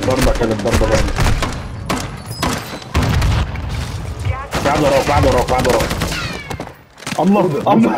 ضربة كانت ضربة جامدة بعد وراك بعد وراك بعد وراك الله الله